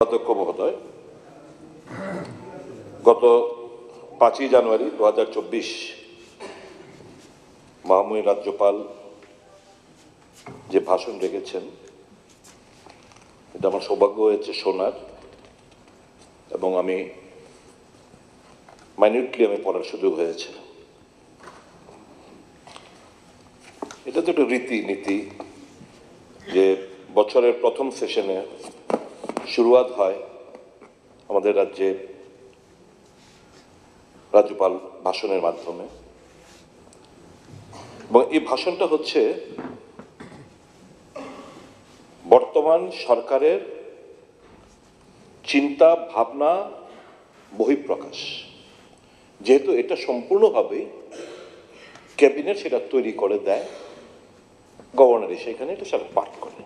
অধ্যক্ষ মহোদয়। গত পাঁচই জানুয়ারি দু হাজার চব্বিশ মাহমুদ রাজ্যপাল যে ভাষণ রেখেছেন, এটা আমার সৌভাগ্য হয়েছে শোনার এবং আমি মাইনিউটলি আমি পড়ার সুযোগ হয়েছে। এটা তো একটা রীতি নীতি যে বছরের প্রথম সেশনে শুরুয়াত হয় আমাদের রাজ্যে রাজ্যপাল ভাষণের মাধ্যমে। এবং এই ভাষণটা হচ্ছে বর্তমান সরকারের চিন্তা, ভাবনা, বহিঃপ্রকাশ। যেহেতু এটা সম্পূর্ণভাবেই ক্যাবিনেট সেটা তৈরি করে দেয়, গভর্নর সেখানে এটা সেটা পাঠ করে।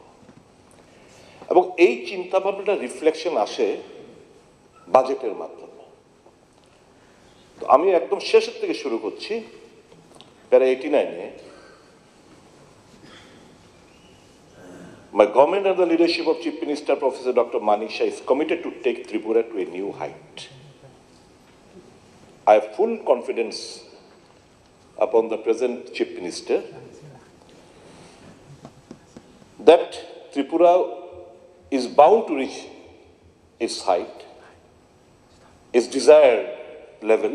এবং এই চিন্তা ভাবনাটা রিফ্লেকশন আসে বাজেটের মাধ্যমে তো আমি একদম শেষের থেকে শুরু করছি প্যারা এইটি নাইনে My government and the leadership of Chief Minister Professor Dr. Manik Shah is committed to take Tripura to a new height. I have full confidence upon the present Chief Minister that Tripura is bound to reach its height, its desired level.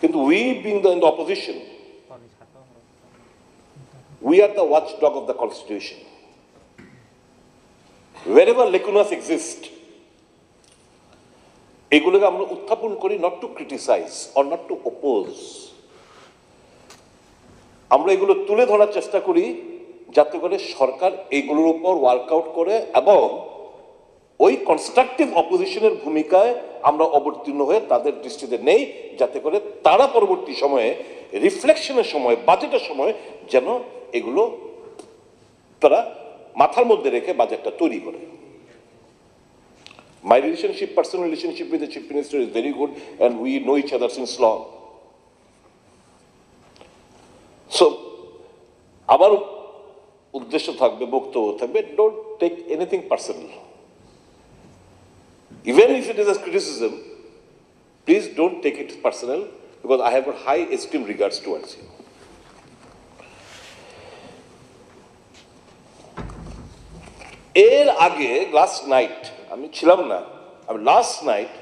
কিন্তু we being the, in the opposition, we are the watchdog of the constitution. Wherever lacunas exist, এগুলোকে আমরা উত্থাপন করি not to ওপোজ আমরা এগুলো তুলে ধরার চেষ্টা করি যাতে করে সরকার এগুলোর উপর ওয়ার্কআউট করে এবং ওই কনস্ট্রাকটিভ অপোজিশনের ভূমিকায় আমরা অবতীর্ণ হয়ে তাদের দৃষ্টিতে নেই যাতে করে তারা পরবর্তী সময়ে রিফ্লেকশনের সময় বাজেটের সময় যেন এগুলো তারা মাথার মধ্যে রেখে বাজেটটা তৈরি করে My relationship, personal relationship with the chief minister is very good and we know each other since long. So, আমার উদ্দেশ্য থাকবে, বক্তব্য থাকবে don't take anything personal even if it is a criticism please don't take it personal because have got high esteem regards towards you এর আগে last night আমি ছিলাম না, আমি লাস্ট নাইট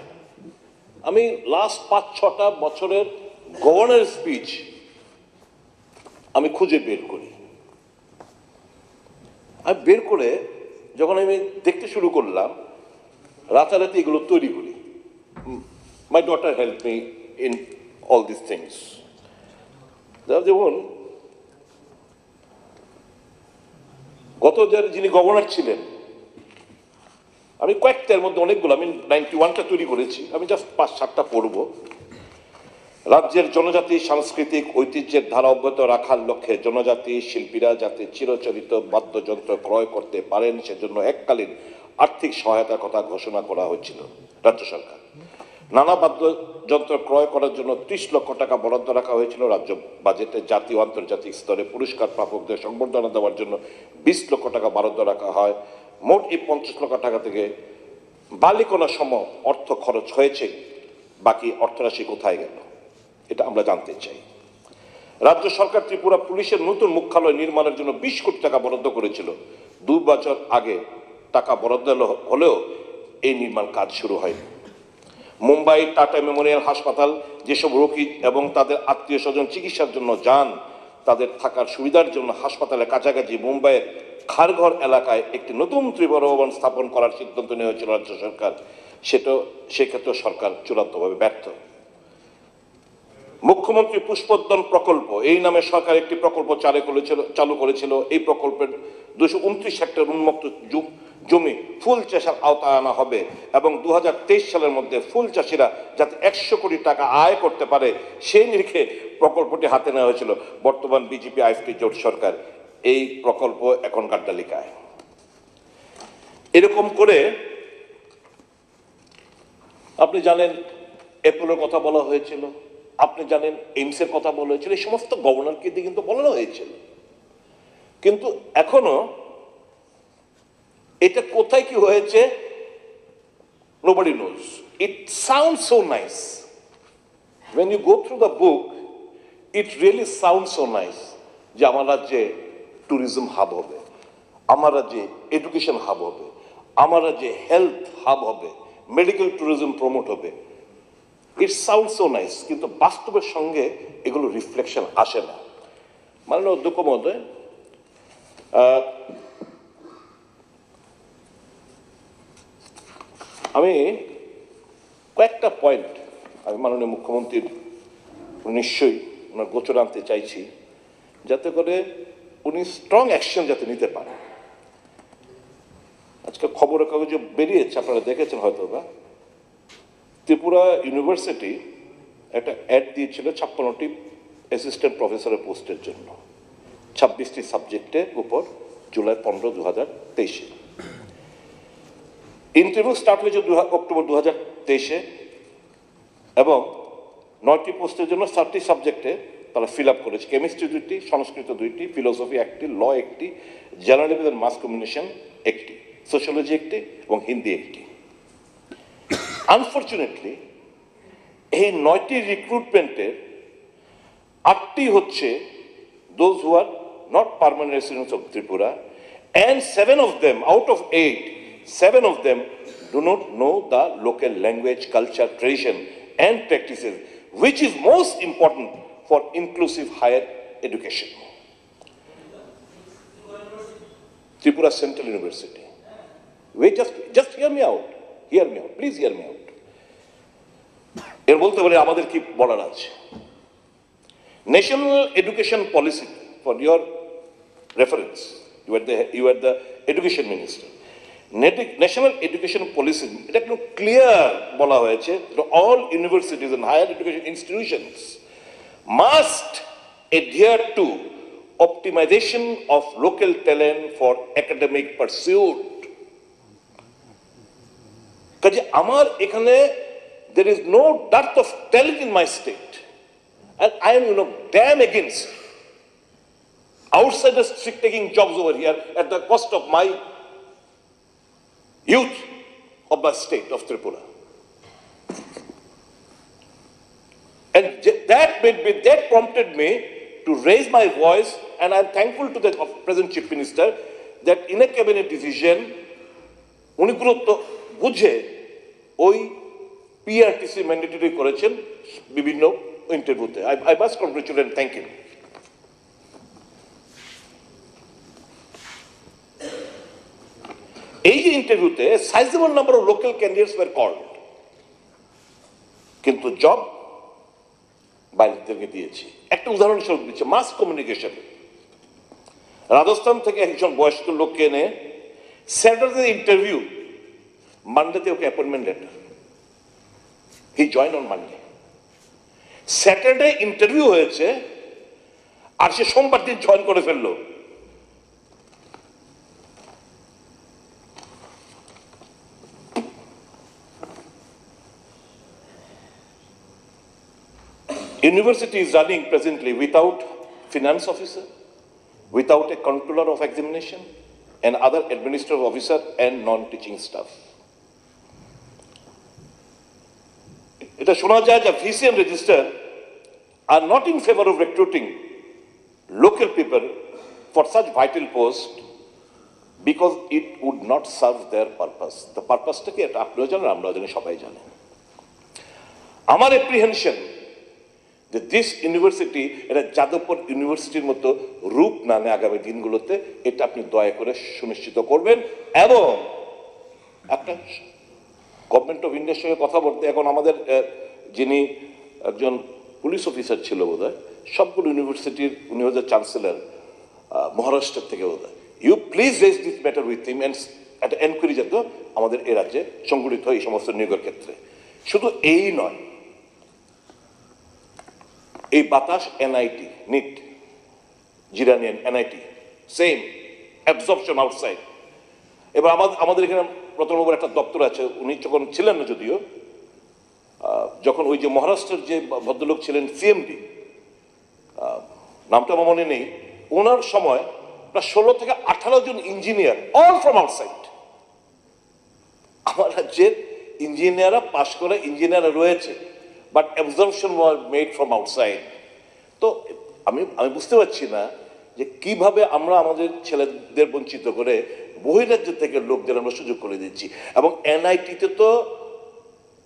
আমি লাস্ট পাঁচ, ছটা বছরের গভর্নর স্পিচ আমি খুঁজে বের করি। আমি বের করে যখন আমি দেখতে শুরু করলাম, রাতারাতি এগুলো তৈরি করি। My daughter help me in all this things যেমন, গত যে যিনি গভর্নর ছিলেন, আমি কয়েকটার মধ্যে অনেকগুলো, আমি নাইনটি ওয়ানটা তৈরি করেছি, আমি জাস্ট পাঁচ সাতটা পড়ব। রাজ্যের জনজাতি, সাংস্কৃতিক ঐতিহ্যের ধারা অব্যাহত রাখার লক্ষ্যে জনজাতি, শিল্পীরা যাতে চিরচরিত বাদ্যযন্ত্র ক্রয় করতে পারেন, সেজন্য এককালীন আর্থিক সহায়তার কথা ঘোষণা করা হয়েছিল রাজ্য সরকার। নানা বাদ্যযন্ত্র ক্রয় করার জন্য ত্রিশ লক্ষ টাকা বরাদ্দ রাখা হয়েছিল রাজ্য বাজেটে। জাতীয় আন্তর্জাতিক স্তরে পুরস্কার প্রাপকদের সংবর্ধনা দেওয়ার জন্য বিশ লক্ষ টাকা বরাদ্দ রাখা হয়। মোট এই পঞ্চাশ লক্ষ টাকা থেকে বালিকোনা সম অর্থ খরচ হয়েছে। বাকি অর্থরাশি কোথায় গেল? এটা আমরা জানতে চাই। রাজ্য সরকার ত্রিপুরা পুলিশের নতুন মুখ্যালয় নির্মাণের জন্য বিশ কোটি টাকা বরাদ্দ করেছিল। দু বছর আগে টাকা বরাদ্দ হলেও এই নির্মাণ কাজ শুরু হয়নি। মুম্বাই টাটা মেমোরিয়াল হাসপাতাল যেসব রোগী এবং তাদের আত্মীয় স্বজন চিকিৎসার জন্য যান, তাদের থাকার সুবিধার জন্য হাসপাতালের কাছাকাছি মুম্বাইয়ের খারঘর এলাকায় একটি নতুন ত্রিপুরা ভবন স্থাপন করার সিদ্ধান্ত নেওয়া হয়েছিল রাজ্য সরকার। সেটা সেক্ষেত্রে সরকার চূড়ান্তভাবে ব্যর্থ। মুখ্যমন্ত্রী পুষ্পোদ্যান প্রকল্প, এই নামে সরকার একটি প্রকল্প চালু করেছিল চালু করেছিল। এই প্রকল্পের দুশো উনত্রিশ হেক্টর উন্মুক্ত জমি ফুল চাষের আওতায় আনা হবে এবং দু হাজার তেইশ সালের মধ্যে ফুল চাষিরা যাতে একশো কোটি টাকা আয় করতে পারে, সেই নিরিখে প্রকল্পটি হাতে নেওয়া হয়েছিল। বর্তমান বিজেপি আইএফটি জোট সরকার এই প্রকল্প এখনকার তালিকায়। এরকম করে আপনি জানেন অ্যাপোলোর কথা বলা হয়েছিল। আপনি জানেন এইমসের কথা বলা হয়েছিল, এই সমস্ত গভর্নরকে দিয়ে কিন্তু বলানো হয়েছিল। কিন্তু এখনও এটা কোথায় কি হয়েছে, nobody knows. It sounds so nice. When you go through the book, it really sounds so nice যে আমার রাজ্যে ট্যুরিজম হাব হবে, আমার রাজ্যে এডুকেশন হাব হবে, আমার রাজ্যে হেলথ হাব হবে মেডিকেল ট্যুরিজম প্রমোট হবে। ইট সাউন্ড সো নাইস কিন্তু বাস্তবের সঙ্গে এগুলো রিফ্লেকশন আসে না। মাননীয় অধ্যক্ষ মহোদয় আমি কয়েকটা পয়েন্ট আমি মাননীয় মুখ্যমন্ত্রীর নিশ্চয়ই ওনার গোচর আনতে চাইছি, যাতে করে উনি স্ট্রং অ্যাকশন যাতে নিতে পারেন। আজকে খবরের কাগজে বেরিয়েছে, আপনারা দেখেছেন হয়তো বা ত্রিপুরা ইউনিভার্সিটি একটা অ্যাড দিয়েছিল ছাপ্পান্নটি অ্যাসিস্ট্যান্ট প্রফেসরের পোস্টের জন্য। ছাব্বিশটি সাবজেক্টের উপর জুলাই পনেরো দু হাজার তেইশে। ইন্টারভিউ স্টার্ট হয়েছে অক্টোবর দু হাজার তেইশে এবং নয়টি পোস্টের জন্য চারটি সাবজেক্টে তারা ফিল আপ করেছে। কেমিস্ট্রি দুইটি, সংস্কৃত দুইটি ফিলোসফি একটি ল একটি জার্নালিজম মাস কমিউনিকেশন একটি সোশ্যোলজি একটি এবং হিন্দি একটি। আনফর্চুনেটলি এই নয়টি রিক্রুটমেন্টের আটটি হচ্ছে those who are not permanent residents of Tripura and seven of them out of eight seven of them do not know the local language culture tradition and practices which is most important for inclusive higher education tripura central university wait just just hear me out hear me out please hear me out এর বলতে পারে আমাদের কি বলার আছে national education policy for your reference. You are the, you are the education minister. National education policy এটা একটু clear বলা হয়েছে all universities and higher education institutions must adhere to optimization of local talent for academic pursuit কাজে আমার এখানে there is no dearth of talent in my state and I am you know damn against outsiders taking jobs over here at the cost of my youth of my state of Tripura. And j- that made me, that prompted me to raise my voice, and I'm thankful to the present chief minister that in a cabinet decision, উনি গুরুত্ব বুঝে ওই PRTC mandatory করেছেন বিভিন্ন ইন্টারভিউতে I must congratulate thank you এই যে ইন্টারভিউতে sizeable number of local candidates were called কিন্তু জব বাইরে থেকে দিয়েছি। একটা উদাহরণস্বরূপ দিচ্ছে মাস কমিউনিকেশন রাজস্থান থেকে একজন বয়স্ক লোককে এনে স্যাটারডে ইন্টারভিউ মানডেতে ওকে appointment letter he join on Monday Saturday interview হয়েছে আর সে সোমবার দিন জয়েন করে ফেলল University is running presently without finance officer, without a controller of examination, and other administrative officer and non-teaching staff. এটা শোনা যায় যে VC and registrar are not in favour of recruiting local people for such vital post because it would not serve their purpose the পারপাসটা কি? এটা আপনিও জানেন আমরাও জানি, সবাই জানেন আমার এপ্রিহেনশন যে দিস ইউনিভার্সিটি এটা যাদবপুর ইউনিভার্সিটির মতো রূপ না নেয় আগামী দিনগুলোতে, এটা আপনি দয়া করে সুনিশ্চিত করবেন এবং একটা গভর্নমেন্ট অফ ইন্ডিয়ার সঙ্গে কথা বলতে এখন আমাদের যিনি একজন পুলিশ অফিসার ছিল বোধ সবগুলো ইউনিভার্সিটির উনি হচ্ছে চ্যান্সেলর মহারাষ্ট্রের থেকে বোধ হয় you please raise this matter with him and একটা এনকোয়ারি যাতে আমাদের এ রাজ্যে সংগঠিত হয় এই সমস্ত নিয়োগের ক্ষেত্রে। শুধু এই নয়, এই বাতাস এনআইটি নিট জিরানিয়ান এনআইটি সেম অ্যাবজর্পশন আউটসাইড এবার আমাদের আমাদের এখানে রতনবাবুর একটা দপ্তর আছে, উনি যখন ছিলেন না যদিও যখন ওই যে মহারাষ্ট্রের যে ভদ্রলোক ছিলেন সিএমডি নামটা আমার মনে নেই, ওনার সময় প্রায় ষোলো থেকে আঠারো জন ইঞ্জিনিয়ার অল ফ্রম আউটসাইড আমার রাজ্যের ইঞ্জিনিয়াররা পাশ করে ইঞ্জিনিয়াররা রয়েছে but absorption were made from outside তো আমি আমি বুঝতে পারছি না যে কীভাবে আমরা আমাদের ছেলেদের বঞ্চিত করে বহিরাজ্য থেকে লোকদের আমরা সুযোগ করে দিচ্ছি। এবং এনআইটিতে তো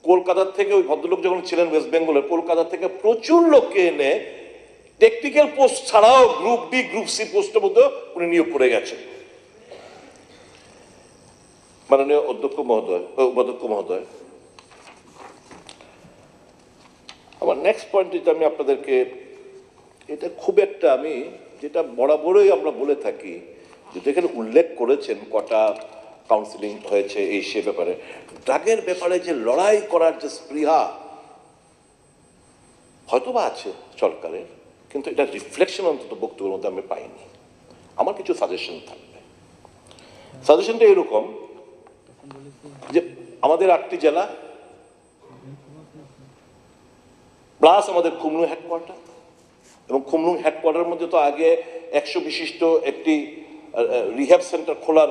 কলকাতার থেকে ওই ভদ্রলোক যখন ছিলেন ওয়েস্ট বেঙ্গলের কলকাতা থেকে প্রচুর লোককে এনে টেকনিক্যাল পোস্ট ছাড়াও গ্রুপ ডি গ্রুপ সি পোস্টের মধ্যে উনি নিয়োগ করে গেছেন। মাননীয় অধ্যক্ষ মহোদয়, উপাধ্যক্ষ মহোদয়, আমার নেক্সট পয়েন্ট যেটা আমি আপনাদেরকে, এটা খুব একটা আমি, যেটা বরাবরই আমরা বলে থাকি যেটা এখানে উল্লেখ করেছেন কটা কাউন্সিলিং হয়েছে এই সে ব্যাপারে ড্রাগের ব্যাপারে যে লড়াই করার যে স্পৃহা, হয়তোবা আছে সরকারের, কিন্তু এটা রিফ্লেকশন অন্তত বক্তব্যের মধ্যে আমি পাইনি। আমার কিছু সাজেশন থাকবে। সাজেশনটা এরকম যে আমাদের আটটি জেলা প্লাস আমাদের খুমলু হেডকোয়ার্টার এবং খুমলুং হেডকোয়ার্টারের মধ্যে তো আগে একশো বিশিষ্ট একটি রিহ্যাব সেন্টার খোলার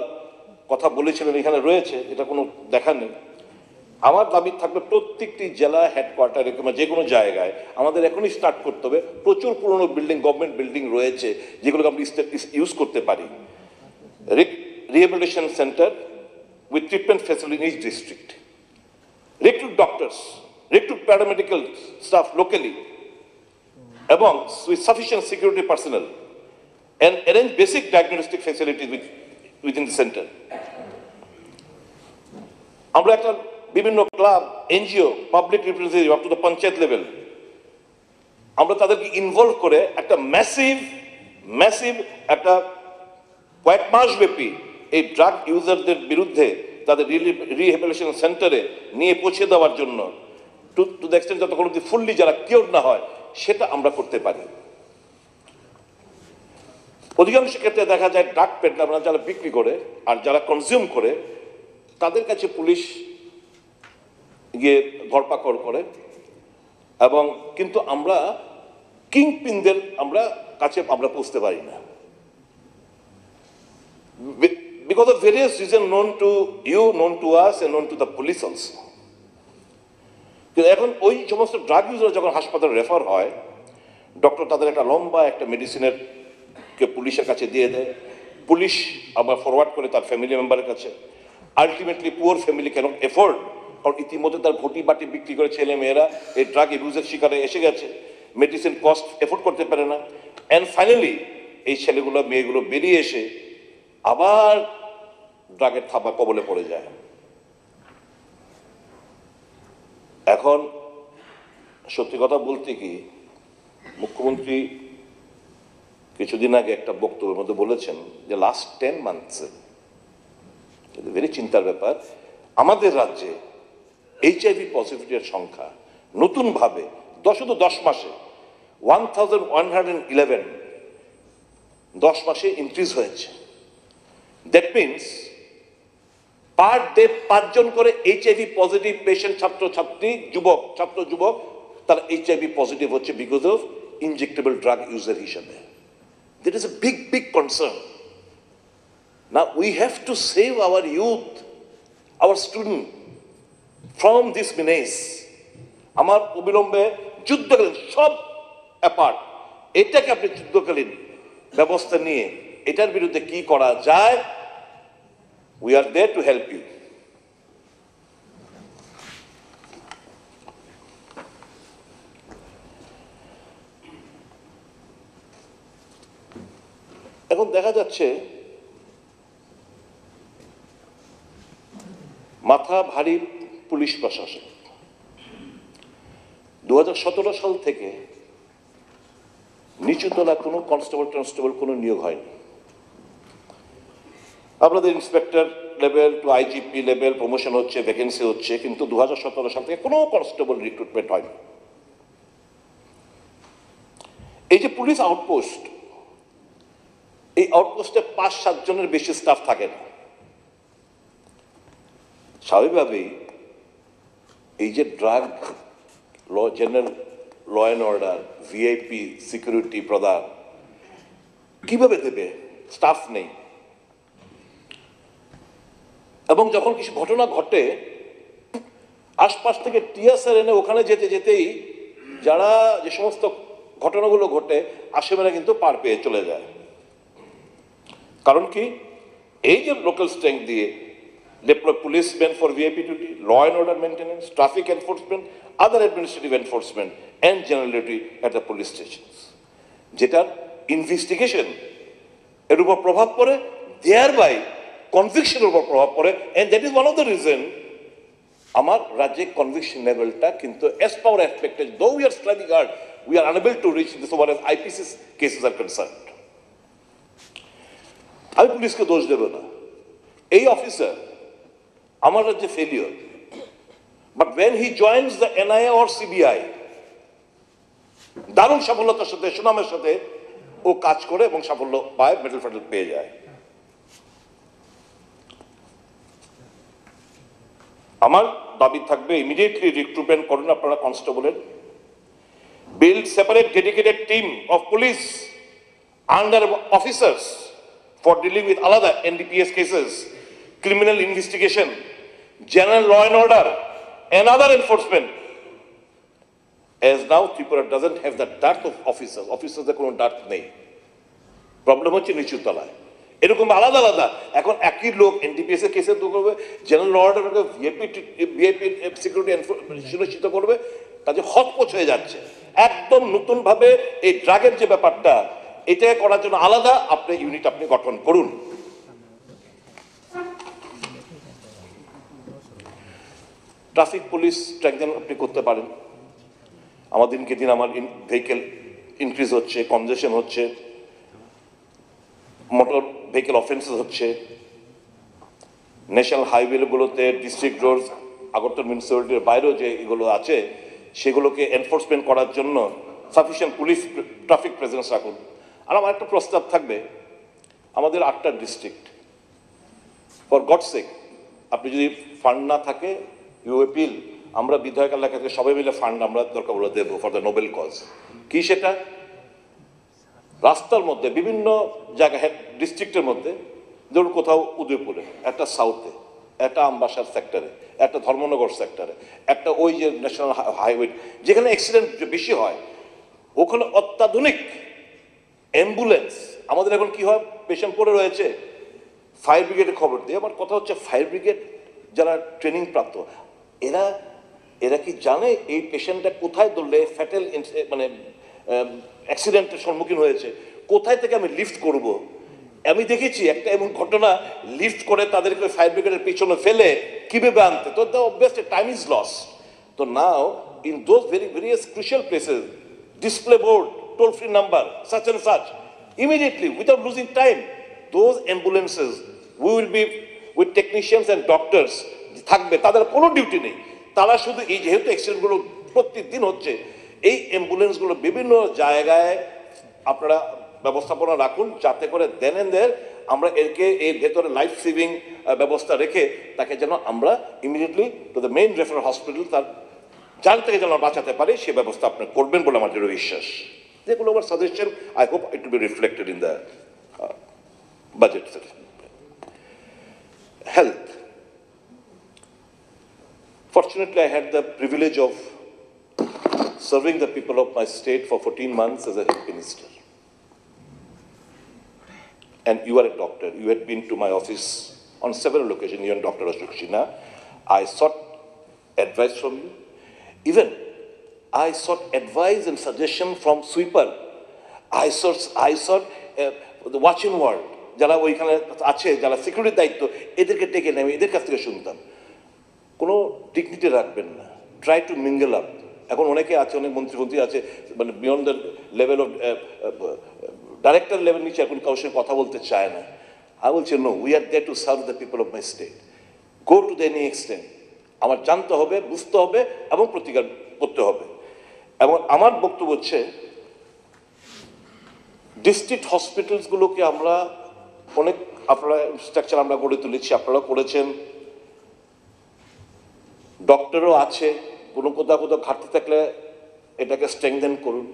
কথা বলেছিলেন এখানে রয়েছে এটা কোনো দেখা নেই। আমার দাবি থাকবে প্রত্যেকটি জেলা হেডকোয়ার্টারে কিংবা যে কোনো জায়গায় আমাদের এখনই স্টার্ট করতে হবে। প্রচুর পুরনো বিল্ডিং গভর্নমেন্ট বিল্ডিং রয়েছে যেগুলোকে আমরা ইউজ করতে পারি। Rehabilitation centre with treatment facility in each district recruit doctors, recruit paramedical staff locally এবং with sufficient security personnel, and arrange basic diagnostic facilities with, within the center. আমরা একটা বিভিন্ন club NGO public representative up to the panchayat level আমরা তাদেরকে involve করে একটা massive massive একটা কয়েক মাস ব্যাপী এই ড্রাগ ইউজারদের বিরুদ্ধে তাদের রিহেবিলিটেশন সেন্টারে নিয়ে পৌঁছে দেওয়ার জন্য টু টু দ্য এক্সটেন্ট যতক্ষণ ফুললি যারা কিওর না হয় সেটা আমরা করতে পারি অধিকাংশ ক্ষেত্রে দেখা যায় ড্রাগ পেট আমরা যারা বিক্রি করে আর যারা কনজিউম করে তাদের কাছে পুলিশ গিয়ে ধরপাকড় করে এবং কিন্তু আমরা কিং পিনদের আমরা কাছে আমরা পৌঁছতে পারি না because of various reasons known to you, known to us, and known to the police. কিন্তু এখন ওই সমস্ত ড্রাগ ইউজার যখন হাসপাতালে রেফার হয় ডক্টর তাদের একটা লম্বা একটা মেডিসিনের পুলিশের কাছে দিয়ে দেয়। পুলিশ আবার ফরওয়ার্ড করে তার ফ্যামিলি মেম্বারের কাছে। Ultimately poor family can afford কারণ ইতিমধ্যে তার ঘটি বাটি বিক্রি করে ছেলে মেয়েরা এই ড্রাগ ইউজের শিকারে এসে গেছে। মেডিসিন কস্ট এফোর্ড করতে পারে না। অ্যান্ড ফাইনালি এই ছেলেগুলো, মেয়েগুলো বেরিয়ে এসে আবার ড্রাগের থাবা কবলে পড়ে যায়। এখন সত্যি কথা বলতে কি, মুখ্যমন্ত্রী কিছুদিন আগে একটা বক্তব্যের মধ্যে বলেছেন যে লাস্ট টেন মান্থসে ভেরি চিন্তার ব্যাপার, আমাদের রাজ্যে এইচআইভি পজিটিভিটির সংখ্যা নতুনভাবে দশ দশ মাসে one thousand one hundred eleven দশ মাসে ইনক্রিজ হয়েছে। দ্যাট মিনস পার ডে পাঁচজন করে এইচআইভি পজিটিভ পেশেন্ট ছাত্র ছাত্রী যুবক ছাত্র যুবক তারা এইচআইভি পজিটিভ হচ্ছে because of injectable drug user হিসাবে। That is a big big concern না we have to save our youth our student from this menace আমার অবিলম্বে যুদ্ধকালীন সব অ্যাপার্ট এটাকে আপনি যুদ্ধকালীন ব্যবস্থা নিয়ে, এটার বিরুদ্ধে কি করা যায় we are there to help you এখন দেখা যাচ্ছে মাথা ভারী পুলিশ প্রশাসন। দু সাল থেকে নিচুতলা কোনো কনস্টেবল, টনস্টেবল কোনো নিয়োগ হয়নি। আপনাদের inspector level to IGP level promotion হচ্ছে ভ্যাকেন্সি হচ্ছে, কিন্তু দু হাজার সতেরো সাল থেকে কোনো কনস্টেবল রিক্রুটমেন্ট হয়নি। এই যে পুলিশ আউটপোস্ট এই আউটপোস্টে পাঁচ সাতজনের বেশি স্টাফ থাকে না। স্বাভাবিকভাবেই এই যে drug law general law and order VIP security প্রদান কীভাবে দেবে? স্টাফ নেই। এবং যখন কিছু ঘটনা ঘটে, আশপাশ থেকে টিয়াসার এনে ওখানে যেতে যেতেই যারা যে সমস্ত ঘটনাগুলো ঘটে, আশেপাশে কিন্তু পার পেয়ে চলে যায়। কারণ কি এই যে লোকাল স্ট্রেংথ দিয়ে deploy policemen for VIP duty, law and order maintenance, traffic enforcement, other administrative enforcement, and general duty at the police stations. যেটার ইনভেস্টিগেশন এর উপর প্রভাব পড়ে দেয়ার বাই কনভিকশনের উপর প্রভাব পড়ে and that is one of the reason আমার রাজ্যে কনভিকশন লেভেলটা কিন্তু as power expected though we are striving hard we are unable to reach this over as IPCs cases are concern আমি পুলিশকে দোষ দেব না। এই অফিসার আমার রাজ্যে failure but when he joins the NIA or CBI দারুণ সফলতার সাথে, সুনামের সাথে ও কাজ করে এবং সাফল্য পায় মেডেল ফেডেল পেয়ে যায়। আমার দাবি থাকবে ইমিডিয়েটলি রিক্রুটমেন্ট করুন আপনারা কনস্টেবলের। Build separate dedicated team of police under officers for dealing with আলাদা NDPS cases criminal investigation, general law and order, and other enforcement. As now, Tripura doesn't have the dearth of officers. Officers কোনো dearth নেই problem হচ্ছে নিচু তলায় এরকম আলাদা আলাদা এখন একই লোক এনডিপিএস এর কেসে তো করবে general order VAP VAP security সুনিশ্চিত করবে কাজে হতপচ হয়ে যাচ্ছে একদম নতুন ভাবে এই ড্রাগের যে ব্যাপারটা এটাকে করার জন্য আলাদা, আপনি ইউনিট আপনি গঠন করুন। ট্রাফিক পুলিশ স্ট্রেংথেন আপনি করতে পারেন। আমার দিনকে দিন আমার ভেহিকেল ইনক্রিজ হচ্ছে কনজেশন হচ্ছে মোটর ভেহিকেল অফেন্সেস হচ্ছে। ন্যাশনাল হাইওয়েগুলোতে ডিস্ট্রিক্ট রোড আগরতলা মিউনিসিপ্যালিটির বাইরেও যে এগুলো আছে, সেগুলোকে এনফোর্সমেন্ট করার জন্য সাফিসিয়েন্ট পুলিশ ট্রাফিক প্রেজেন্স রাখুন। আর আমার একটা প্রস্তাব থাকবে, আমাদের আটটা ডিস্ট্রিক্ট ফর গডসেক আপনি যদি ফান্ড না থাকে ইউ এপিল আমরা বিধায়ক এলাকা থেকে সবাই মিলে ফান্ড আমরা দরকার বলে দেবো ফর দ্য নোবেল কজ কি সেটা? রাস্তার মধ্যে, বিভিন্ন জায়গায় ডিস্ট্রিক্টের মধ্যে, ধরুন কোথাও উদয়পুরে, একটা সাউথে একটা আমবাসার সেক্টরে একটা ধর্মনগর সেক্টরে একটা ওই যে ন্যাশনাল হাইওয়ে যেখানে অ্যাক্সিডেন্ট বেশি হয়, ওখানে অত্যাধুনিক অ্যাম্বুলেন্স আমাদের এখন কি হয়? পেশেন্ট পড়ে রয়েছে। ফায়ার ব্রিগেডের খবর দিয়ে। আমার কথা হচ্ছে ফায়ার ব্রিগেড যারা ট্রেনিং প্রাপ্ত এরা এরা কি জানে এই পেশেন্টটা কোথায় ধরলে ফ্যাটেল মানে অ্যাক্সিডেন্টের সম্মুখীন হয়েছে কোথায় থেকে আমি লিফট করব? আমি দেখেছি একটা এমন ঘটনা লিফট করে তাদেরকে ফায়ার ব্রিগেডের পিছনে ফেলে কীভাবে আনতে? তো the obviously time is loss তো now in those very various crucial places display board, toll free number, such and such. Immediately, without losing time, those ambulances, we will be with technicians and doctors থাকবে। তাদের কোনো duty নেই। তারা শুধু এই যেহেতু অ্যাক্সিডেন্টগুলো প্রত্যেকদিন হচ্ছে এই অ্যাম্বুলেন্সগুলো বিভিন্ন জায়গায় আপনারা ব্যবস্থাপনা রাখুন যাতে করে দেন এন দের আমরা এরকে এর ভেতরে লাইফ সেভিং ব্যবস্থা রেখে তাকে যেন আমরা immediately to the main referral hospital তার যার থেকে যেন বাঁচাতে পারি সে ব্যবস্থা আপনি করবেন বলে আমার দৃঢ় বিশ্বাস। Therefore, our suggestion. I hope it will be reflected in the uh, budget. Health. Fortunately, I had the privilege of serving the people of my state for 14 months as a health minister. And you are a doctor. You had been to my office on several occasions, you and Dr. Ashok I sought advice from you. Even I sought advice and suggestion from sweeper. I sought, I sought uh, the watching ward. যারা ওইখানে আছে যারা সিকিউরিটির দায়িত্ব এদেরকে ডেকে নেবে এদের কাছ থেকে শুনতাম। কোনো ডিগনিটি রাখবেন না। ট্রাই টু মিঙ্গেল আপ এখন অনেকে আছে অনেক মন্ত্রী আছে মানে beyond the level of director level নিচে এখন কারোর সঙ্গে কথা বলতে চায় না। আই বলছি no we are there to serve the people of my state go to the any extent আমার জানতে হবে বুঝতে হবে এবং প্রতিকার করতে হবে। এবং আমার বক্তব্য হচ্ছে ডিস্ট্রিক্ট হসপিটালসগুলোকে আমরা অনেক, আপনারা স্ট্রাকচার আমরা গড়ে তুলেছি আপনারা করেছেন। ডক্টরও আছে, কোনো কোথাও কোথাও ঘাটতি থাকলে এটাকে স্ট্রেংথেন করুন।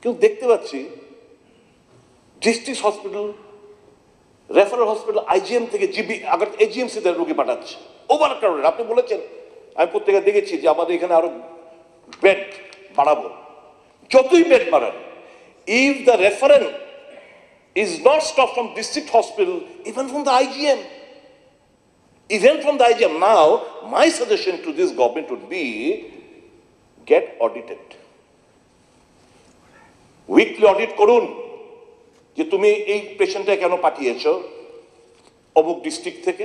কিন্তু দেখতে পাচ্ছি district hospital referral hospital IGM থেকে জিবি আগে এজিএমসি তে রোগী পাঠাচ্ছে। ওভার ক্রাউডেড আপনি বলেছেন, আমি প্রত্যেকে দেখেছি যে আমাদের এখানে আরও বেড বাড়াবো যতই বেড বাড়ান if the referent is not stopped from district hospital, even from the IGM. Even from the IGM. Now, my suggestion to this government would be get audited. Weekly audit করুন যে তুমি এই পেশেন্টটা কেন পাঠিয়েছ অমুক district থেকে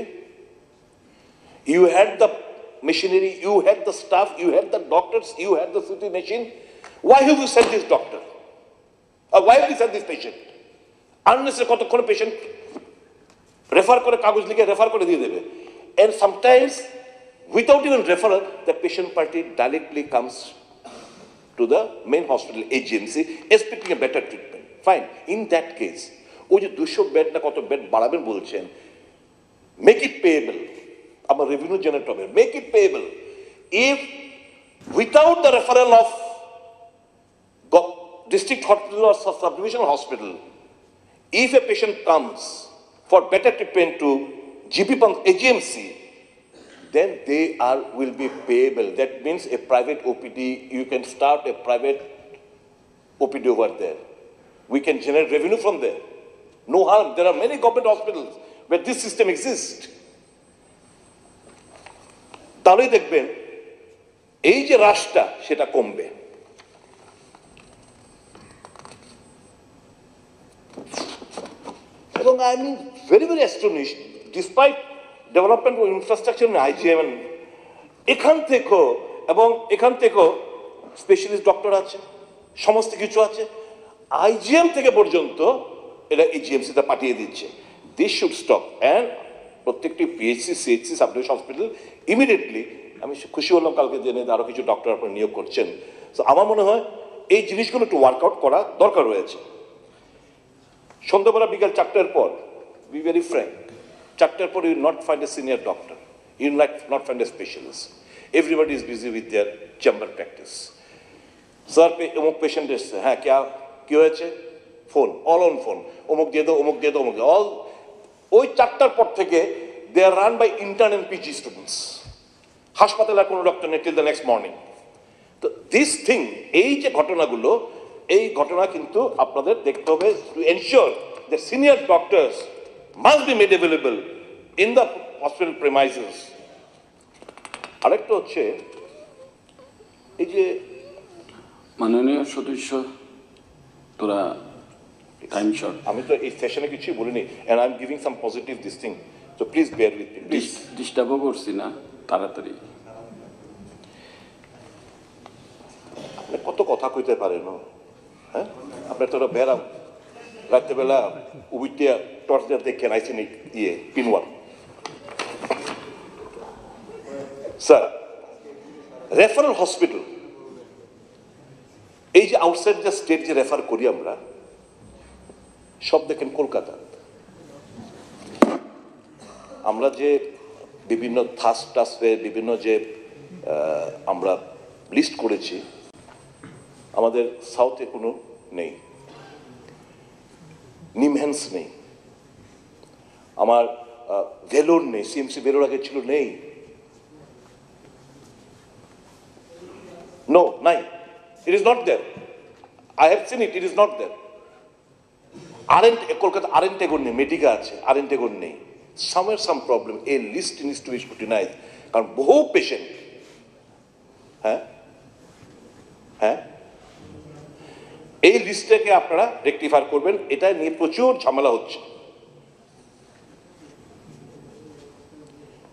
you had the machinery you had the staff you had the doctors you had the CT machine why have you send this doctor why have you send this patient আননেসে কতক্ষণ patient refer করে কাগজ লিখে refer করে দিয়ে দেবে। And sometimes, without even referral, the patient party directly comes to the main hospital agency, expecting a better treatment. Fine. In that case, ওই যে দুশো বেড না কত বেড বাড়াবেন বলছেন make it payable I'm a revenue generator. Make it payable. If without the referral of district hospital or subdivisional hospital, if a patient comes for better treatment to GP Pant AGMC, then they are will be payable. That means a private OPD, you can start a private OPD over there. We can generate revenue from there. No harm. There are many government hospitals where this system exists. তাহলেই দেখবেন এই যে হ্রাসটা, সেটা কমবে। এবং I mean very very astonish despite development O infrastructure IGM এখান থেকেও এবং এখান থেকেও স্পেশালিস্ট ডক্টর আছে, সমস্ত কিছু আছে আইজিএম থেকে পর্যন্ত এটা এজিএমসিতে পাঠিয়ে দিচ্ছে। দিস শুড স্টপ অ্যান্ড প্রত্যেকটি PHC CHC subdivision hospital immediately আমি খুশি হলাম কালকে জেনে আরও কিছু ডক্টর আপনার নিয়োগ করছেন। তো আমার মনে হয় এই জিনিসগুলো একটু ওয়ার্কআউট করা দরকার রয়েছে। সন্ধ্যাবেলা বিকাল চারটার পর বি ভেরি ফ্র্যাঙ্ক চারটার পর you not find a senior doctor you like not find a specialist everybody is busy with their chamber practice sir অমুক পেশেন্ট এসছে। হ্যাঁ ক্যা কি হয়েছে? ফোন অল অন ফোন অমুক দিয়ে দাও, অমুক দিয়ে দাও, অমুক অল ওই চারটার পর থেকে they are run by intern PG students হাসপাতালে কোনো ডক্টর নেই টিল দ্য নেক্সট মর্নিং তো দিস থিং এই যে ঘটনাগুলো, এই ঘটনা কিন্তু আপনাদের দেখতে হবে to ensure the senior doctors must be made available in the hospital premises আরেকটা হচ্ছে, এই যে মাননীয় সদস্য, তোরা টাইম শর্ট আমি তো এই সেশনে কিছুই বলিনি and I am giving some positive this thing so please bear with me please ডিস্টার্বও করছি না তাড়াতাড়ি। আপনি কত কথা কইতে পারেন? হ্যাঁ? আপনার তো ওরা বেড়াম রাত্রেবেলা উবিটিয়া টর্চ দিয়ে দেখেন আইসেন এই ইয়ে পিনওয়াল। স্যার রেফারেল হসপিটাল এই যে আউটসাইড যে স্টেট যে রেফার করি আমরা সব দেখেন কলকাতা। আমরা যে বিভিন্ন থাস টাসে বিভিন্ন যে আমরা লিস্ট করেছি, আমাদের সাউথে কোনো নেই। নিমহ্যান্স নেই। আমার ভেলোর নেই সিএমসি ভেলোর আগে ছিল নেই। নো নাই। It is not there I have seen it it is not there aren't Kolkata aren't এগোর নেই, মেডিকা আছে আরেন্ট এগোর নেই সামের some problem a list needs to be scrutinise কারণ বহু পেশেন্ট হ্যাঁ? হ্যাঁ? এই লিস্টটাকে আপনারা রেকটিফার করবেন, এটা নিয়ে প্রচুর ঝামেলা হচ্ছে।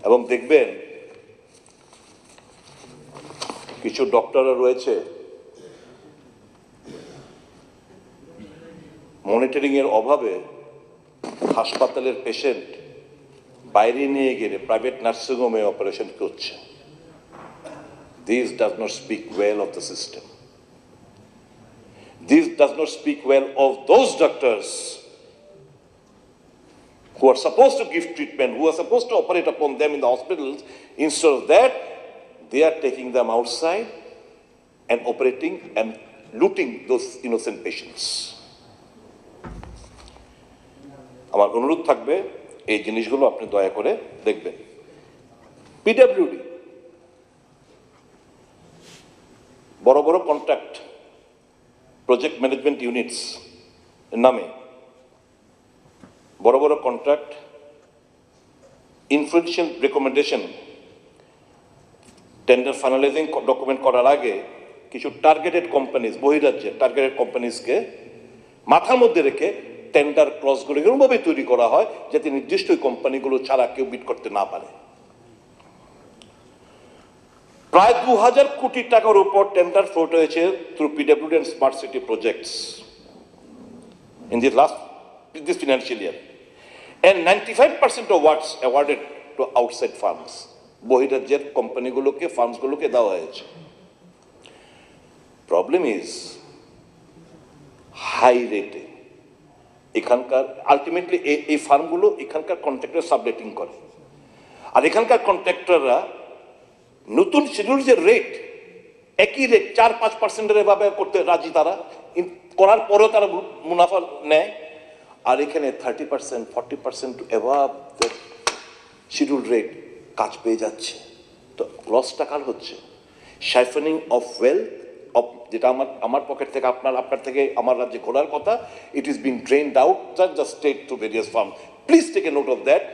এবং দেখবেন, কিছু ডক্টররা রয়েছে মনিটরিং এর অভাবে হাসপাতালের পেশেন্ট বাইরে নিয়ে গেলে প্রাইভেট নার্সিংহোমে অপারেশন করছে this does not speak well of the system This does not speak well of those doctors who are supposed to give treatment, who are supposed to operate upon them in the hospitals. Instead of that, they are taking them outside and operating and looting those innocent patients. আমার অনুরোধ থাকবে, এই জিনিসগুলো আপনি দয়া করে দেখবেন। PWD বড় বড় কন্ট্রাক্ট প্রজেক্ট ম্যানেজমেন্ট ইউনিটস নামে। বড় বড় contract influential recommendation tender finalising document করার আগে কিছু টার্গেটেড কোম্পানিজ বহিরাজ্যের টার্গেটেড কোম্পানিজকে মাথার মধ্যে রেখে টেন্ডার ক্লসগুলো এরকমভাবে তৈরি করা হয় যাতে নির্দিষ্ট কোম্পানিগুলো ছাড়া কেউ বিট করতে না পারে প্রায় দু হাজার কোটি টাকার উপর টেন্ডার ফ্লোট হয়েছে through PWD and smart city projects in the last, this financial year. And 95% of what's awarded to outside firms. বহিরাজ্যের কোম্পানিগুলোকে ফার্মসগুলোকে দেওয়া হয়েছে প্রবলেম ইজ হাই রেটে এখানকার আলটিমেটলি এই ফার্মগুলো এখানকার কন্ট্রাক্টর সাবলেটিং করে। আর এখানকার কন্ট্রাক্টররা নতুন শিডিউল যে রেট একই রেট চার, পাঁচ পার্সেন্টের এভাবে করতে রাজি তারা। করার পরেও তারা মুনাফা নেয়। আর এখানে থার্টি পার্সেন্ট ফর্টি পার্সেন্ট এভাব শিডিউল রেট কাজ পেয়ে যাচ্ছে। তো লসটা কার হচ্ছে? শাইফেনিং অফ ওয়েলথ যেটা আমার আমার পকেট থেকে আপনার আপনার থেকে আমার রাজ্যে ঘোরার কথা it is being drained out the state to various firm please take a note of that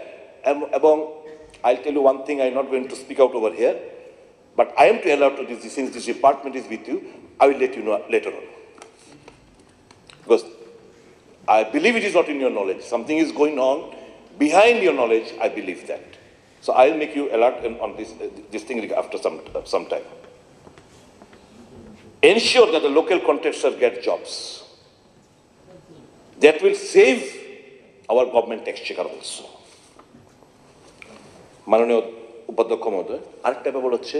এবং I tell you one thing I not going to speak out over here But I am to allow to this, since this department is with you, I will let you know later on. Because I believe it is not in your knowledge. Something is going on behind your knowledge, I believe that. So I'll make you alert on on this, uh, this thing after some, uh, some time. Ensure that the local contractors get jobs. That will save our government exchequer also. মাননীয় উপাধ্যক্ষ মহোদয়, আরেকটা ব্যাপার হচ্ছে,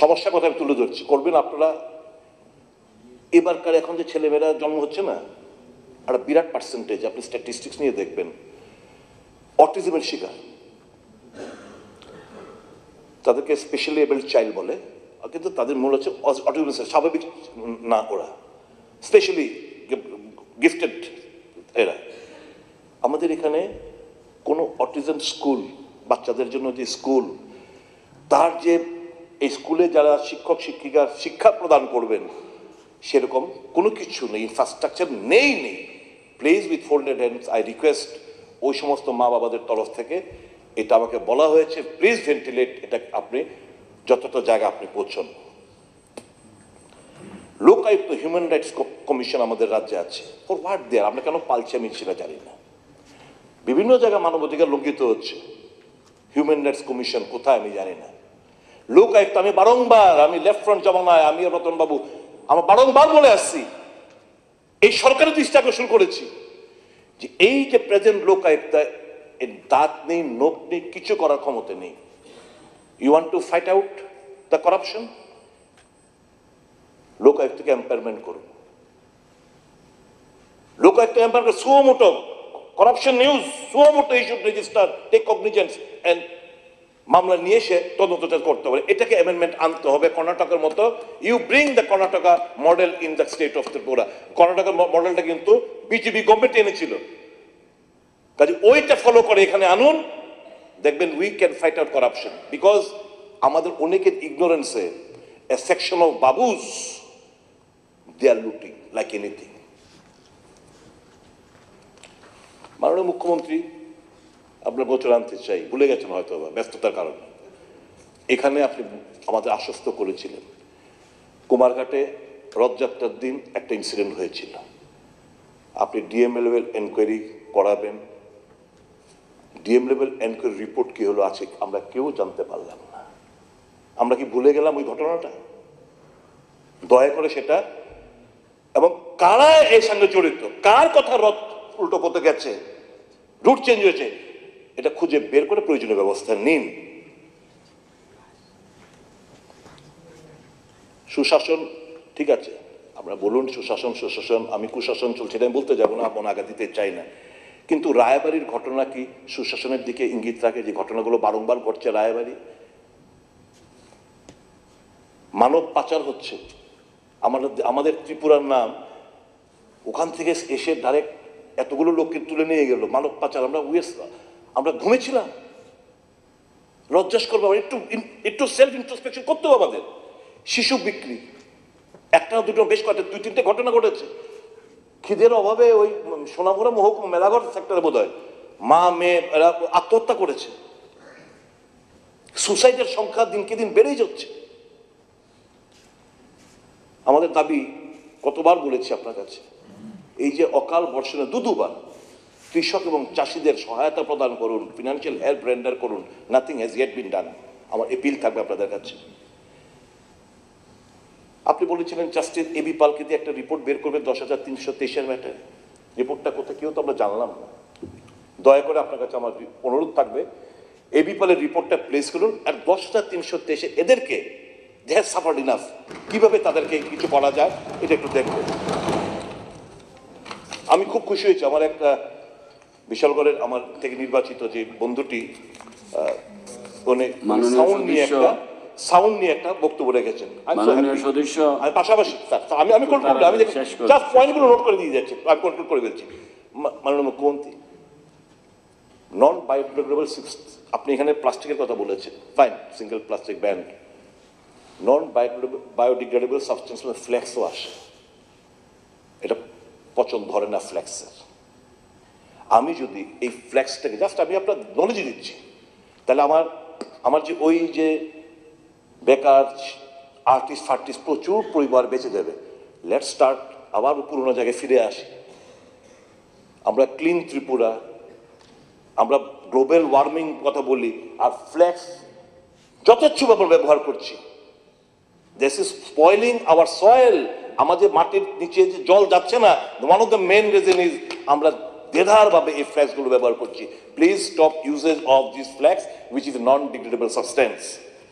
সমস্যার কথা আমি তুলে ধরছি। করবেন আপনারা? এবারকার এখন যে ছেলেমেয়েরা জন্ম হচ্ছে না, একটা বিরাট পার্সেন্টেজ আপনি স্ট্যাটিস্টিক্স নিয়ে দেখবেন। অটিজমের শিকার। তাদেরকে স্পেশালি এবেল চাইল্ড বলে। কিন্তু তাদের মূল হচ্ছে অটিজম স্বাভাবিক না ওরা। স্পেশালি গিফটেড এরা। আমাদের এখানে কোনো অটিজম স্কুল বাচ্চাদের জন্য যে স্কুল তার যে এই স্কুলে যারা শিক্ষক, শিক্ষিকা, শিক্ষা প্রদান করবেন, সেরকম কোনো কিছু নেই ইনফ্রাস্ট্রাকচার নেই নেই। Please with folded hands I request ওই সমস্ত মা বাবাদের তরফ থেকে এটা আমাকে বলা হয়েছে। প্লিজ ভেন্টিলেট এটা আপনি যতটা জায়গা আপনি পৌঁছন। লোকায়ুক্ত হিউম্যান রাইটস কমিশন আমাদের রাজ্যে আছে। ফর হোয়াট দেয়ার আমরা কেন পালছি আমি সেটা জানি না। বিভিন্ন জায়গায় মানবাধিকার লঙ্ঘিত হচ্ছে। হিউম্যান রাইটস কমিশন কোথায় আমি জানি না। লোকায়ুক্ত আমি বারংবার, আমি লেফট ফ্রন্ট জমানায়, আমি আর রতন বাবু আমার বারংবার বলে আসছি, এই সরকারের দৃষ্টি আকর্ষণ করেছি যে এই যে প্রেজেন্ট লোকায়ুক্ত এর দাঁত নেই নোখ নেই, কিছু করার ক্ষমতা নেই। You want to fight out the corruption লোকায়ুক্তকে empowerment করুন Lokayukta empowerment suo motu corruption news suo motu should register take cognizance and মামলা নিয়ে এসে তদন্তটা করতে হবে এটাকে অ্যামেন্ডমেন্ট আনতে হবে কর্ণাটকের মতো you bring the Karnataka model in the state of Tripura কর্ণাটকের মডেলটা কিন্তু বিজেপি গভর্নমেন্ট এনেছিল কাজে ওইটা ফলো করে এখানে আনুন দেখবেন we can fight out corruption because আমাদের অনেকের ইগনোরেন্সে a section of babus they are looting like anything মাননীয় মুখ্যমন্ত্রী, আপনার গোচর আনতে চাই, ভুলে গেছেন হয়তো ব্যস্ততার কারণে। এখানে আপনি আমাদের আশ্বস্ত করেছিলেন। কুমারঘাটে রথযাত্রার দিন একটা ইনসিডেন্ট হয়েছিল। আপনি ডিএম লেভেল এনকোয়ারি করাবেন ডিএম লেভেল এনকোয়ারি রিপোর্ট কি হলো আছে, আমরা কেউ জানতে পারলাম না। আমরা কি ভুলে গেলাম ওই ঘটনাটা? দয়া করে সেটা। এবং কারা এর সঙ্গে জড়িত? কার কথা রথ উল্টো করতে গেছে? রুট চেঞ্জ হয়েছে। এটা খুঁজে বের করে প্রয়োজনীয় ব্যবস্থা নিন। সুশাসন, ঠিক আছে। আমরা বলুন সুশাসন সুশাসন, আমি কুশাসন চলছে আমি বলতে যাব না আপন আগা দিতে চাই না। কিন্তু রায়বাড়ির ঘটনা কি? সুশাসনের দিকে ইঙ্গিত রাখে যে ঘটনাগুলো বারংবার ঘটছে রায়বাড়ি? মানব পাচার হচ্ছে। আমাদের আমাদের ত্রিপুরার নাম ওখান থেকে এসে ডাইরেক্ট এতগুলো লোককে তুলে নিয়ে গেল। মানব পাচার, আমরা উয়েস আমরা ঘুমেছিলাম। লজ্জাস করব একটু একটু সেলফ ইন্ট্রোস্পেকশন করতে হবে আমাদের। শিশু বিক্রি, একটা দুটো, বেশ কয়েকটা দুই, তিনটে ঘটনা ঘটেছে। খিদের অভাবে ওই সোনামুড়া মহকুমা, মেলাঘর সেক্টরে বোধ মা, মেয়ে, এরা আত্মহত্যা করেছে। সুসাইডের সংখ্যা দিনকে দিন বেড়েই যাচ্ছে। আমাদের দাবি কতবার বলেছি আপনার কাছে, এই যে অকাল বর্ষণে দু দুবার কৃষক এবং চাষিদের সহায়তা প্রদান করুন ফিনান্সিয়াল হেল্প রেন্ডার করুন nothing has yet been done আমার এপিল থাকবে আপনাদের কাছে। আপনি বলেছিলেন জাস্টিস এ বি পালকে দিয়ে একটা রিপোর্ট বের করবে দশ হাজার তিনশো তেইশের ম্যাটার রিপোর্টটা কোথায় কেউ তো আমরা জানলাম না। দয়া করে আপনার কাছে আমার অনুরোধ থাকবে এ বি পালের রিপোর্টটা প্লেস করুন আর দশ হাজার তিনশো তেইশে এদেরকে দে হ্যাভ সাফার্ড ইনাফ। কীভাবে তাদেরকে কিছু করা যায় এটা একটু দেখবেন। আমি খুব খুশি হয়েছি। আমার একটা বিশালগড়ের আমার থেকে নির্বাচিত যে বন্ধুটি মাননীয় সাউন্ড নিয়ে একটা সাউন্ড নিয়ে একটা বক্তব্য রেখেছেন. সদস্য পাশাপাশি আমি আমি কন্ট্রোল আমি। জাস্ট পয়েন্টগুলো নোট করে দিয়ে যাচ্ছি আমি কন্ট্রোল করে ফেলছি। মাননীয় মুখ্যমন্ত্রী নন বায়োডিগ্রেডেবল আপনি এখানে প্লাস্টিকের কথা বলেছেন fine single plastic ban non biodegradable substance ফ্লেক্সও আসে। এটা পচন ধরে না ফ্লেক্সের আমি যদি এই ফ্লেক্সটাকে জাস্ট আমি আপনার নলেজে দিচ্ছি তাহলে আমার আমার যে ওই যে বেকার আর্টিস্ট, ফার্টিস্ট প্রচুর পরিবার বেঁচে যাবে। লেট স্টার্ট আবার পুরোনো জায়গায় ফিরে আসি। আমরা ক্লিন ত্রিপুরা, আমরা গ্লোবাল ওয়ার্মিং কথা বলি, আর ফ্ল্যাক্স যথেচ্ছভাবে ব্যবহার করছি। This is spoiling our soil আমাদের মাটির নিচে যে জল যাচ্ছে না one of the main reason is আমরা দেধারভাবে এই ফ্ল্যাক্সগুলো ব্যবহার করছি। Please stop usage of this flex which is non degradable substance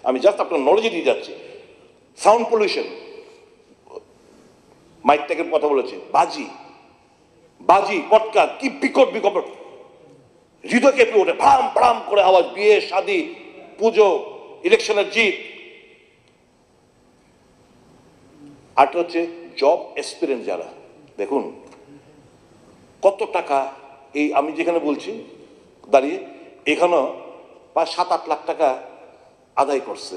আমি জাস্ট আপনার নলেজে দিয়ে যাচ্ছি। সাউন্ড পলিউশন মাইক ট্যাগের কথা বলেছে বাজি। বাজি পটকা কি বিকট বিকট। হৃদয় কেঁপে ওঠে। ভ্রাম ভ্রাম করে আওয়াজ। বিয়ে, শাদি, পুজো ইলেকশনের জিত। আরটা হচ্ছে জব এক্সপিরিয়েন্স যারা। দেখুন, কত টাকা এই আমি যেখানে বলছি, দাঁড়িয়ে, এখানেও প্রায় সাত আট লাখ টাকা আদায় করছে।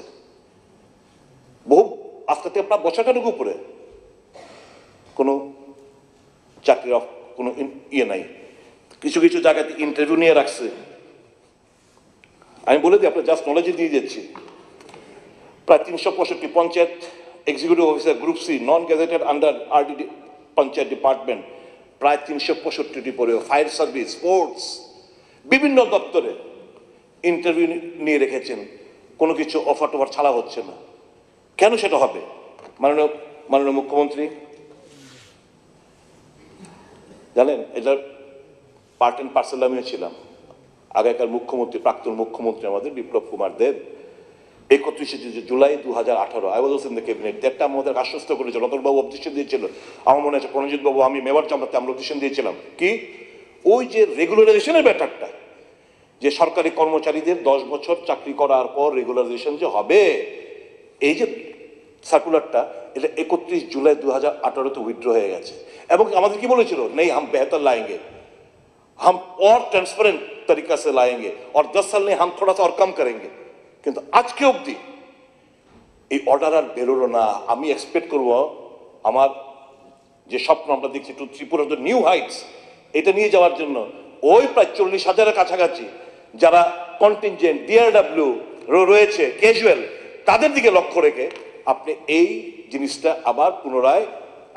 বহু, আজকে থেকে আপনার বছরখানেক উপরে। কোনো চাকরির কোনো ইয়ে নাই। কিছু কিছু জায়গাতে ইন্টারভিউ নিয়ে রাখছে। আমি বলে দিই, আপনার জাস্ট নলেজে দিয়ে যাচ্ছি। প্রায় তিনশো পঁয়ষট্টি panchayat executive officer group C non gazetted under RD panchayat department প্রায় তিনশো পঁয়ষট্টিটি পরে ফায়ার সার্ভিস স্পোর্টস বিভিন্ন দপ্তরে ইন্টারভিউ নিয়ে রেখেছেন। কোনো কিছু অফার টফার ছাড়া হচ্ছে না। কেন সেটা হবে? মাননীয় মাননীয় মুখ্যমন্ত্রী? জানেন এটার পার্ট অ্যান্ড পার্সেল আমিও ছিলাম আগেকার মুখ্যমন্ত্রী, প্রাক্তন মুখ্যমন্ত্রী আমাদের বিপ্লব কুমার দেব। একত্রিশে জুলাই দু হাজার আঠারো I was in the cabinet. দেবটা আমাদের আশ্বস্ত করেছিল রতনবাবু অবজেকশন দিয়েছিল। আমার মনে আছে প্রণজিৎ বাবু আমি মেবার চামড়াতে আমরা অবজেকশন দিয়েছিলাম। কি? ওই যে রেগুলারাইজেশনের ব্যাপারটা। যে সরকারি কর্মচারীদের দশ বছর চাকরি করার পর রেগুলারাইজেশন যে হবে, এই যে সার্কুলারটা এটা একত্রিশ জুলাই দু হাজার আঠারোতে উইথড্র হয়ে গেছে। এবং আমাদের কি বলেছিল? নেই, হাম বেহতর লাইঙ্গে হাম অর ট্রান্সপারেন্ট তরিকা সে লাইঙ্গে অর দশ সাল নেই, হাম थोड़ा सा और कम কিন্তু আজকে অবধি এই অর্ডার আর বেরোলো না। আমি এক্সপেক্ট করব, আমার যে স্বপ্ন আমরা দেখছি টু ত্রিপুরা নিউ হাইটস এটা নিয়ে যাওয়ার জন্য ওই প্রায় চল্লিশ হাজারের কাছাকাছি যারা কন্টিনজেন্ট ডিআরডাব্লিউ রয়েছে ক্যাজুয়াল তাদের দিকে লক্ষ্য রেখে আপনি এই জিনিসটা আবার পুনরায়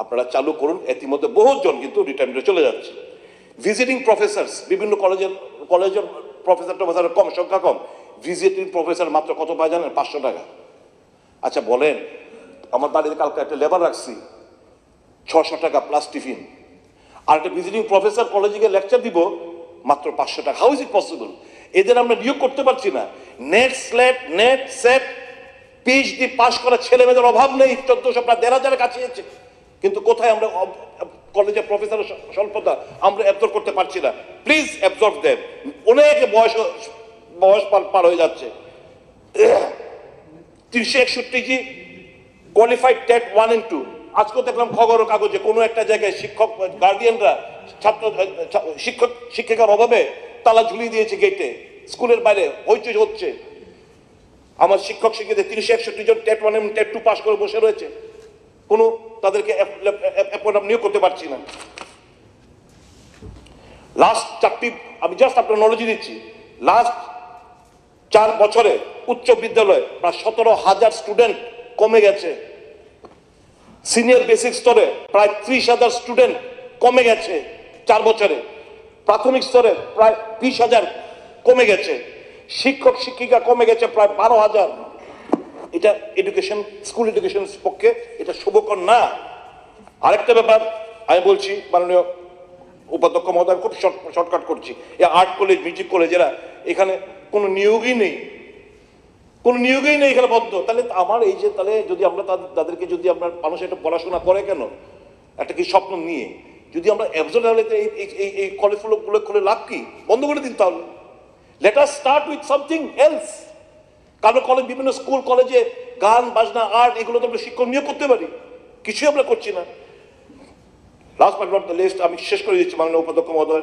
আপনারা চালু করুন। ইতিমধ্যে বহুজন কিন্তু রিটায়ারমেন্টে চলে যাচ্ছে। ভিজিটিং প্রফেসরস বিভিন্ন কলেজের কলেজের প্রফেসর টফেসর কম, সংখ্যা কম। ভিজিটিং প্রফেসর মাত্র কত পায় জানেন? পাঁচশো টাকা। আচ্ছা বলেন, আমার বাড়িতে কালকে একটা লেবার রাখছি, ছশো টাকা প্লাস টিফিন আর একটা ভিজিটিং প্রফেসর কলেজে গিয়ে লেকচার দিব, মাত্র পাঁচশো টাকা। হাউ ইজ ইট পসিবল এদের আমরা নিয়োগ করতে পারছি না। NET SLET NET SET PhD pass করা ছেলে মেয়েদের অভাব নেই, চোদ্দশো প্রায় দেড় হাজারের কাছে কিন্তু কোথায় আমরা কলেজের প্রফেসরের স্বল্পতা আমরা অ্যাবজর্ব করতে পারছি না। প্লিজ অ্যাবজর্ব দেন অনেক বয়স বয়স পার হয়ে যাচ্ছে। তিনশো একষট্টি জি qualified TET one and two আজকেও দেখলাম খবর কাগজে, কোনো একটা জায়গায় শিক্ষক গার্ডিয়ানরা ছাত্র শিক্ষক, শিক্ষিকার অভাবে তালা ঝুলিয়ে দিয়েছে গেটে স্কুলের বাইরে হইচই হচ্ছে। আমার শিক্ষক শিক্ষিকাদের তিনশো একষট্টি জন টেট ওয়ান এবং টেট টু পাস করে বসে রয়েছে। কোনো তাদেরকে নিয়োগ করতে পারছি না। লাস্ট চারটি, আমি জাস্ট আপনার নলেজে দিচ্ছি। লাস্ট চার বছরে উচ্চ বিদ্যালয়ে প্রায় সতেরো হাজার স্টুডেন্ট কমে গেছে। সিনিয়র বেসিক স্তরে প্রায় ত্রিশ হাজার স্টুডেন্ট কমে গেছে চার বছরে। প্রাথমিক স্তরে প্রায় বিশ হাজার কমে গেছে। শিক্ষক, শিক্ষিকা কমে গেছে প্রায় বারো হাজার। এটা এডুকেশন স্কুল এডুকেশন পক্ষে এটা শুভকর না। আরেকটা ব্যাপার, আমি বলছি, মাননীয় উপাধ্যক্ষ মহোদয় খুব শর্টকাট করছি। এই আর্ট কলেজ মিউজিক কলেজেরা এখানে কোনো নিয়োগই নেই। কোনো নিয়োগই নেই এখানে বদ্ধ। তাহলে আমার এই যে, তাহলে যদি আমরা তাদের- তাদেরকে যদি আমরা মানুষ একটা পড়াশোনা করে কেন? একটা কি স্বপ্ন নিয়ে? যদি আমরা অ্যাবজর্ভ এই এই- এই কলেজগুলো গুলো খুলে লাভ কি? বন্ধ করে দিন তাহলে। Let us start with something else কারণ কলেজ বিভিন্ন স্কুল কলেজে গান বাজনা আর্ট এগুলো তো আমরা শিক্ষক নিয়োগ করতে পারি। কিছুই আমরা করছি না। Last but not the least আমি শেষ করে দিচ্ছি মাননীয় উপাধ্যক্ষ মহোদয়।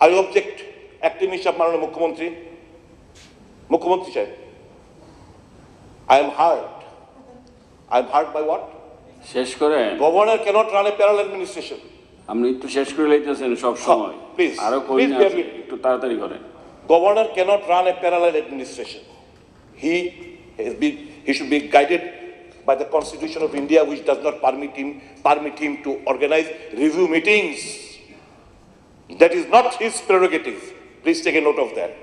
আই অবজেক্ট অ্যাক্টিং হিসাব মাননীয় মুখ্যমন্ত্রী। মুখ্যমন্ত্রী সাহেব I am hurt I am hurt by what শেষ করে governor can't run a parallel administration আপনি একটু শেষ করে লাইতেছেন সব সময় please, আরও কই না. একটু তাড়াতাড়ি করেন governor cannot run a parallel administration. He has been, he should be guided by the Constitution of India, which does not permit him, permit him to organize review meetings. That is not his prerogative. Please take a note of that.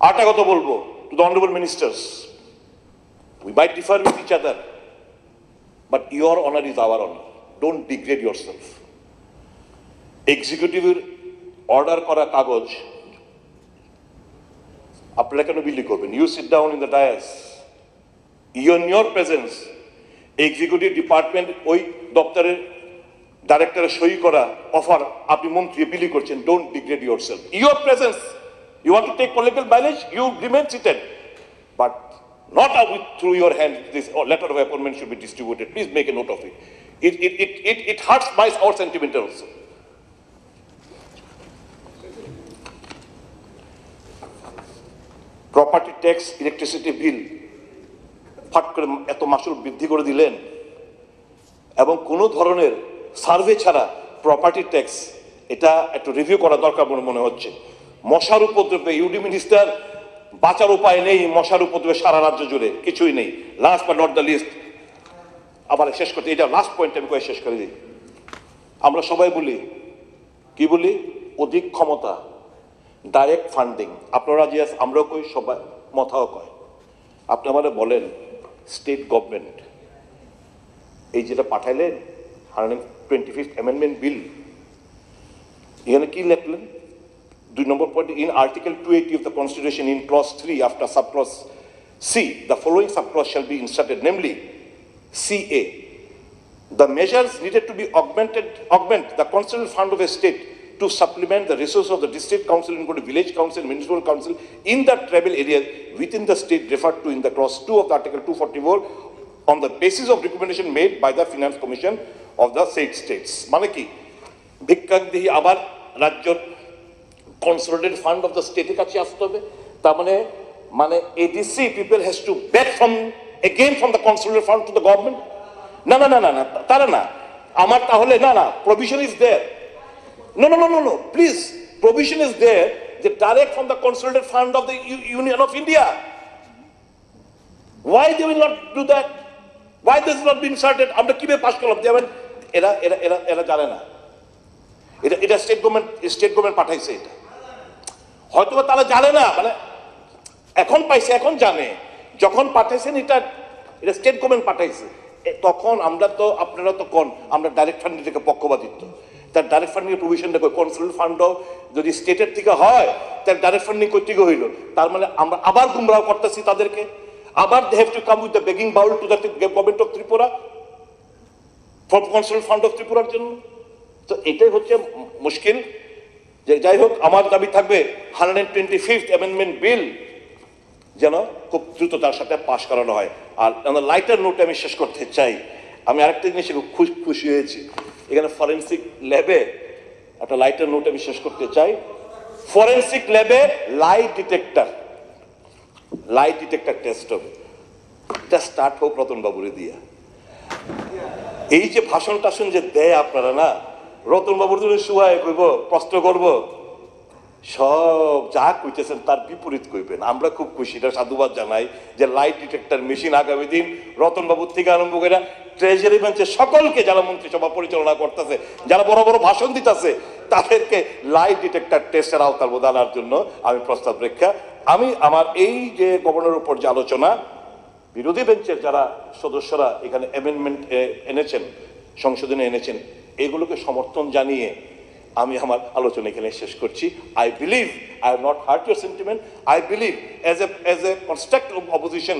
কথা বলব to the honorable ministers. We might differ with each other, but your honor is our honor. Don't degrade yourself. এক্সিকিউটিভের order করা কাগজ আপনারা কেন বিলি করবেন? You sit down in the dais in your presence executive department ওই দপ্তরের ডাইরেক্টরের সই করা অফার আপনি মন্ত্রী বিলি করছেন। Don't degrade yourself your presence you want to take political mileage you remain seated but not out through your hand this oh, letter of appointment should be distributed. Please make a note of it. It it it, it, it hurts my our sentiment also property tax electricity bill ফাট করে এত মাসুল বৃদ্ধি করে দিলেন এবং কোনো ধরনের সার্ভে ছাড়া প্রপার্টি ট্যাক্স এটা একটু রিভিউ করা দরকার বলে মনে হচ্ছে। মশার উপদ্রবে ইউডি মিনিস্টার বাঁচার উপায় নেই মশার উপদ্রবে সারা রাজ্য জুড়ে কিছুই নেই। লাস্ট বা নট দ্য লিস্ট আবার শেষ করতে, এটা লাস্ট পয়েন্ট আমি শেষ করে দিই। আমরা সবাই বলি, কি বলি? অধিক ক্ষমতা ডাইরেক্ট ফান্ডিং আপনারা যে আমরাও কই, সবাই মথাও কয়। আপনি আমাদের বলেন স্টেট গভর্নমেন্ট এই যেটা পাঠাইলেন hundred twenty fifth amendment bill এখানে কি লিখলেন? দুই নম্বর point in article two eighty of the constitution in clause three after sub clause C the following sub clause shall be inserted namely C A The measures needed to be augmented, augment the constitutional fund of a state to supplement the resources of the district council, including village council, municipal council, in the tribal areas within the state referred to in the clause two of the article two forty-four on the basis of recommendation made by the finance commission of the said states. মানে কি ভিক্ষাক দিয়ে আবার রাজ্য consolidated fund of the স্টেটের কাছে আসতে হবে তার মানে মানে ADC people has to back from again from the consolidated fund to the government না না না না না তারা না আমার তাহলে না না provision is there no no no no no please provision is there যে direct from the consolidated fund of the Union of India why they will not do that why this not be inserted আমরা কীভাবে pass করলাম যেমন এরা এরা এরা এরা জানে না এটা এটা স্টেট গভর্নমেন্ট স্টেট গভর্নমেন্ট পাঠাইছে এটা হয়তো তারা জানে না মানে এখন পাইছে এখন জানে যখন পাঠাইছেন, এটা এটা স্টেট গভর্নমেন্ট পাঠাইছে তখন আমরা তো, আপনারা তো কোন? আমরা ডাইরেক্ট ফান্ড থেকে পক্ষপাতিত্ব। তার ডাইরেক্ট ফান্ডিং প্রভিশনটা কই কনসুলেট ফান্ডও যদি স্টেটের থেকে হয়, তার ডাইরেক্ট ফান্ডিং কই থেকে হইল? তার মানে আমরা আবার গুমরাহ করতেছি তাদেরকে। আবার they have to come with the begging bowl to the government of Tripura from consolidated fund of ত্রিপুরার জন্য। তো এটাই হচ্ছে মুশকিল। যে, যাই হোক, আমার দাবি থাকবে hundred twenty fifth amendment bill যেন খুব দ্রুত তার সাথে পাশ করানো হয়। আর লাইটার নোটে আমি শেষ করতে চাই। আমি আরেকটা জিনিসে খুব খুশ- হয়েছি। এখানে ফরেন্সিক ল্যাবে একটা লাইটার নোট আমি শেষ করতে চাই। ফরেন্সিক ল্যাবে light detector light detector test হবে। এটা স্টার্ট হোক রতন বাবুরে দিয়া। এই যে ভাষণ টাষণ যে দেয় আপনারা না, রতন বাবুর জন্য শুয়ায় কইব প্রশ্ন করব। সব যা কইতেছেন তার বিপরীত কইবেন। আমরা খুব খুশি, এটা সাধুবাদ জানাই যে লাইট ডিটেক্টর মেশিন আগামী দিন রতনবাবুর থেকে আরম্ভ করে ট্রেজারি বেঞ্চে সকলকে যারা মন্ত্রিসভা পরিচালনা করতেছে, যারা বড় বড় ভাষণ দিতেছে, তাদেরকে লাইট ডিটেক্টর টেস্টের আওতার মধ্যে জন্য আমি প্রস্তাব রেখা। আমি আমার এই যে গভর্নরের উপর যে আলোচনা, বিরোধী বেঞ্চের যারা সদস্যরা এখানে অ্যামেন্ডমেন্ট এনেছেন, সংশোধনে এনেছেন, এগুলোকে সমর্থন জানিয়ে আমি আমার আলোচনা এখানে শেষ করছি I believe I have not hurt your sentiment I believe as a as a constructive opposition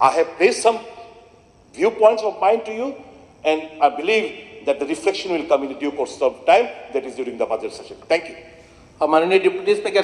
I have place some view points of mind to you and I believe that the reflection will come in due course of time that is during the budget session thank you মাননীয় deputy speaker